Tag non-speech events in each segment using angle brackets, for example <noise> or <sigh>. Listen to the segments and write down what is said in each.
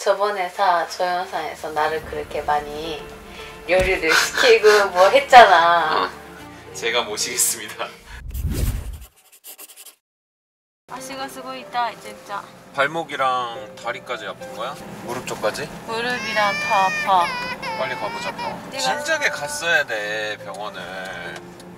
저번에 사 저 영상에서 나를 그렇게 많이 요리를 시키고 뭐 <laughs> 했잖아. 제가 모시겠습니다. 아시가 쓰고 있다 진짜. 발목이랑 다리까지 아픈 거야? 무릎 쪽까지? 무릎이랑 다 아파. 빨리 가보자 병원. 내가- 진작에 갔어야 돼 병원을.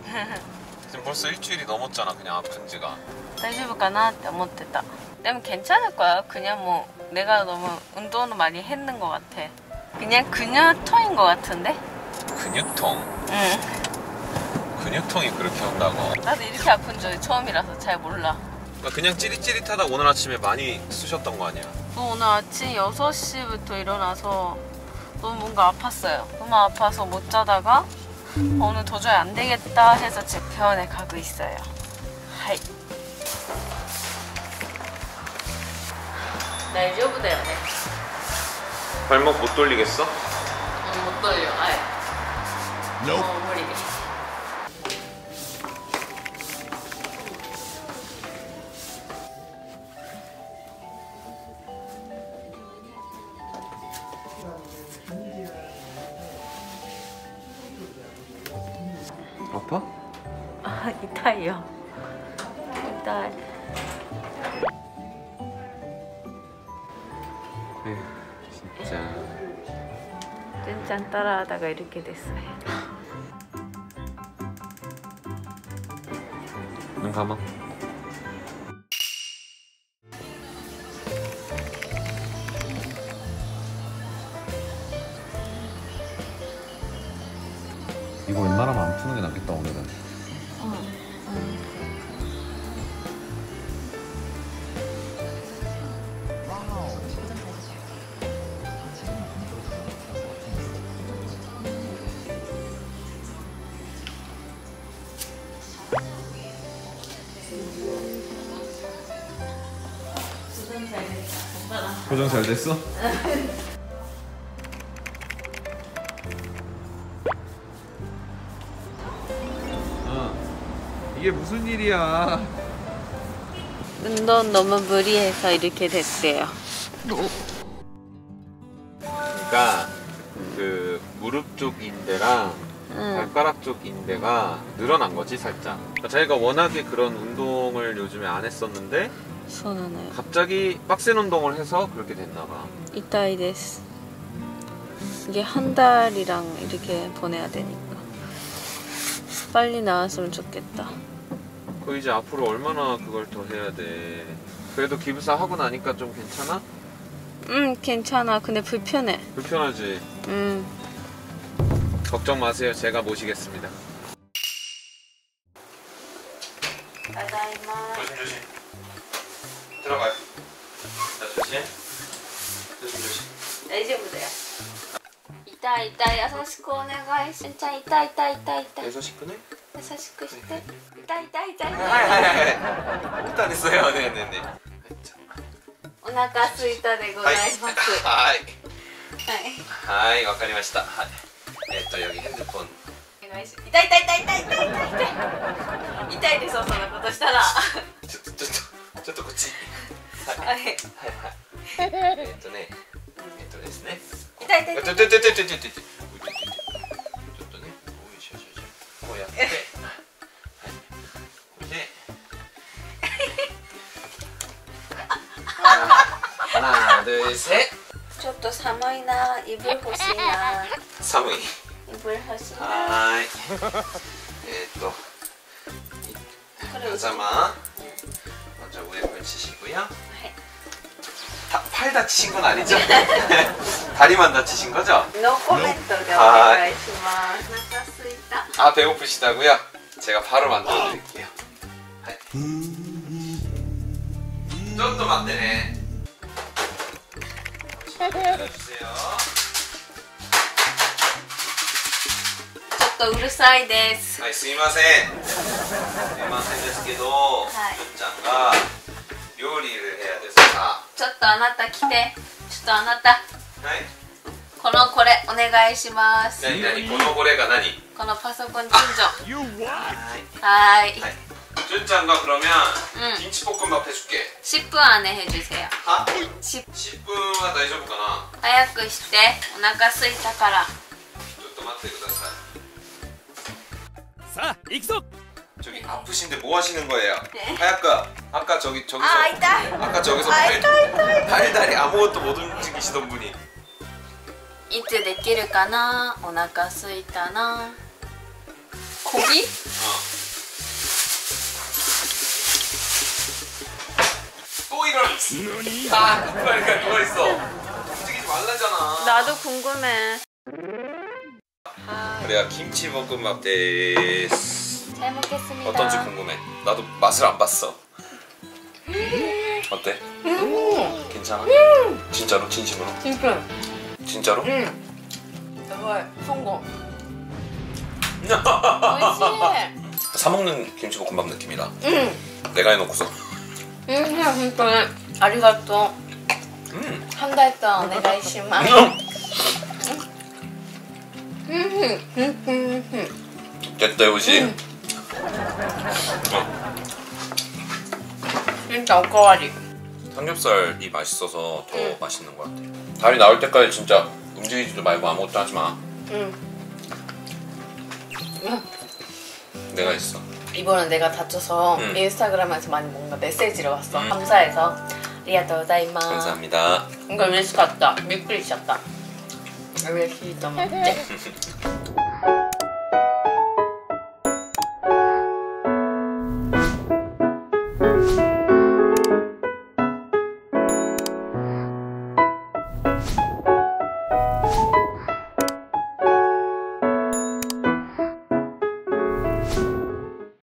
<laughs> 지금 벌써 일주일이 넘었잖아 그냥 아픈 지가. 大丈夫かなって思ってたでも 괜찮을 거야 그냥 뭐 내가 너무 운동을 많이 했는 것 같아 그냥 근육통인 것 같은데? 근육통. 응 근육통이 그렇게 온다고. 나도 이렇게 아픈 줄 처음이라서 잘 몰라 그러니까 그냥 찌릿찌릿하다 오늘 아침에 많이 쑤셨던 거 아니야? 또 오늘 아침 6시부터 일어나서 너무 뭔가 아팠어요 너무 아파서 못 자다가 오늘 도저히 안 되겠다 해서 제 병원에 가고 있어요 하이 大丈夫だよね 발목 못 돌리겠어? 응, 못 돌려 아예 어, 무리 아파? 아, 이타이요. 이타. 진짜. 짠짠 따라하다가 이렇게 됐어요. 눈 감아. 이거 웬만하면 안 푸는 게 낫겠다 오늘은 고정 잘 됐어? 어. 이게 무슨 일이야 운동 너무 무리해서 이렇게 됐대요. 그러니까 그 무릎 쪽 인대랑 응. 발가락 쪽 인대가 늘어난 거지 살짝. 그러니까 자기가 워낙에 그런 운동을 요즘에 안 했었는데 そうなのよ。 갑자기 빡센 운동을 해서 그렇게 됐나 봐. 痛いです. 이게 한 달이랑 이렇게 보내야 되니까. 빨리 나왔으면 좋겠다. 그 이제 앞으로 얼마나 그걸 더 해야 돼. 그래도 기부사 하고 나니까 좀 괜찮아? 응, 괜찮아. 근데 불편해. 불편하지. 응. 걱정 마세요. 제가 모시겠습니다. 따다이마. 조심 조심. 들어가요. 자 조심. 조심 조심. 大丈夫だよ。痛い痛い優しくお願いしんちゃん痛い痛い痛い痛い 6시크네? 優しくして痛い痛い痛い痛い 하이하이하이. 아무것도 안 했어요. 네네네. お腹すいたでございますは 하이. い 하이, わかりました. 하이. えっと여기 핸드폰. お願いし痛い痛い痛い痛い痛い痛い痛い痛いですよそんなことしたら て、はい。これで。하나, 둘, 셋. ちょっと寒いなイブ欲しいな 寒い. イブ欲しいな 하이. えっと、これ 파자마 먼저 위에 걸치시고요. はい 다, 팔 다치신 건 아니죠? 다리만 다치신 거죠? ノーコメントでお願いしますお腹すいた 아 배고프시다고요? 제가 바로 만들어 드릴게요. 좀더 만드네. 주세요. ちょっとうるさいです 아, すいません. すいませんですけど, 하이. 짱가 요리를 해야 돼서 다. ちょっとあなた来てちょっとあなた 하이. このこれお願いします 나니 나니 고노고래가 나니? このパソコン順序 하이. はーい 하이. 준짱가 그러면 응. 김치볶음밥 해줄게. 10分안에 해주세요 하? 10 10분은 大丈夫かな 早くしてお腹空いたからちょっと待ってくださいさあ行くぞ 저기 아프신데 뭐 하시는 거예요? 네. 하얗까 아까 저기 저기서 아, 있다. 아까 저기서 아, 팔, 있다, 있다, 팔 다리 아무것도 못 움직이시던 분이 いつできるかなお腹空いたな고기 또 일어났어 아 그러니까 누워있어 움직이지 말라잖아 나도 궁금해 우리가 김치볶음밥 데스 잘 먹겠습니다 어떤지 궁금해 나도 맛을 안 봤어 어때? 괜찮아? 진짜로? 진심으로? 진짜 진짜로? 응. 대박 성공. <laughs> 오이시 사먹는 김치볶음밥 느낌이다. 응. 내가 해놓고서. 응 진짜. 아리가또. 음. 한달 동안 내가 이시만. 됐다 요시 음. 진짜 오까와리 삼겹살이 맛있어서 더 응. 맛있는 것 같아요 다리 나올 때까지 진짜 움직이지도 말고 아무것도 하지 마 응. 응. 내가 했어 이번엔 내가 다쳐서 응. 인스타그램에서 많이 뭔가 메시지를 왔어 응. 감사해서 리아도 다이마 감사합니다 뭔가 웰시 같다 미끌이 같다 웰시 너무 어때?